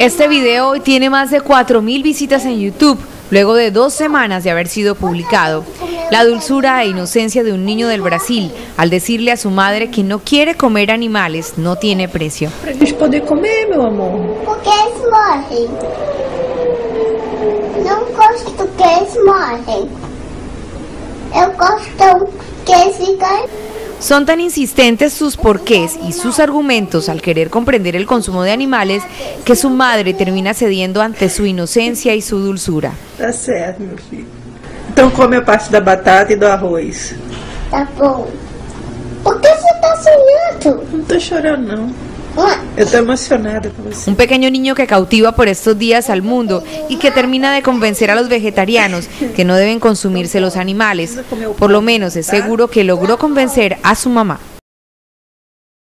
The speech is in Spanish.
Este video hoy tiene más de 4.000 visitas en YouTube, luego de dos semanas de haber sido publicado. La dulzura e inocencia de un niño del Brasil al decirle a su madre que no quiere comer animales no tiene precio. Poder comer, meu amor. Morrem. Não gosto que eles Son tan insistentes sus porqués y sus argumentos al querer comprender el consumo de animales que su madre termina cediendo ante su inocencia y su dulzura. Tá certo, meu filho. Então come a parte da batata e do arroz. Tá bom. Por que você tá sonhando? Não tô chorando, não. Un pequeño niño que cautiva por estos días al mundo y que termina de convencer a los vegetarianos que no deben consumirse los animales. Por lo menos es seguro que logró convencer a su mamá.